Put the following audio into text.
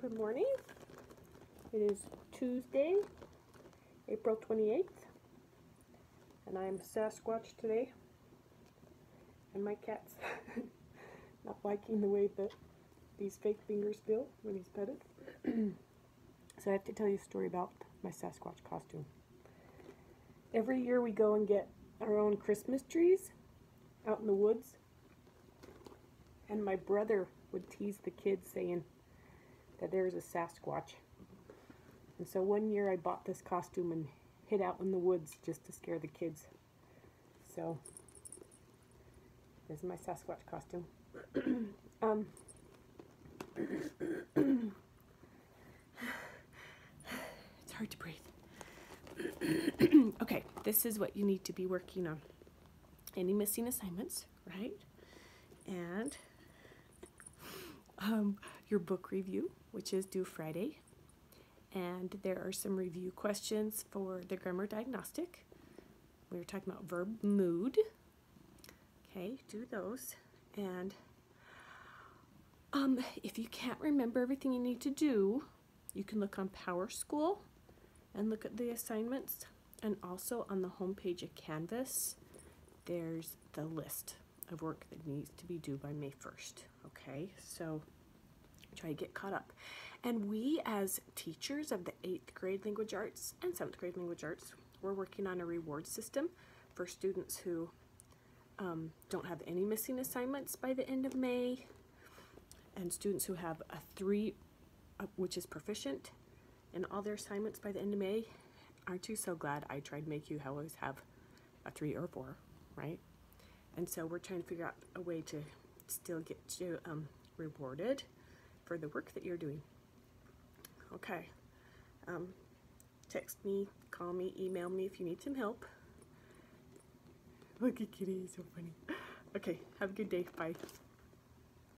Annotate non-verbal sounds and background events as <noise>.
Good morning. It is Tuesday, April 28th, and I'm Sasquatch today. And my cat's <laughs> not liking the way that these fake fingers feel when he's petted. <clears throat> so I have to tell you a story about my Sasquatch costume. Every year we go and get our own Christmas trees out in the woods. And my brother would tease the kids saying that there's a Sasquatch. And so one year I bought this costume and hid out in the woods just to scare the kids. So this is my Sasquatch costume. <clears throat> um, <sighs> it's hard to breathe. <clears throat> okay, this is what you need to be working on. Any missing assignments, right? And um, your book review, which is due Friday. And there are some review questions for the grammar diagnostic. We were talking about verb mood. Okay, do those. And um, if you can't remember everything you need to do, you can look on PowerSchool and look at the assignments. And also on the homepage of Canvas, there's the list of work that needs to be due by May 1st. Okay, so to get caught up. And we, as teachers of the eighth grade language arts and seventh grade language arts, we're working on a reward system for students who um, don't have any missing assignments by the end of May, and students who have a three, uh, which is proficient in all their assignments by the end of May. Aren't you so glad I tried to make you always have a three or four, right? And so we're trying to figure out a way to still get you um, rewarded for the work that you're doing. Okay. Um, text me, call me, email me if you need some help. <laughs> Look at Kitty, so funny. Okay, have a good day. Bye.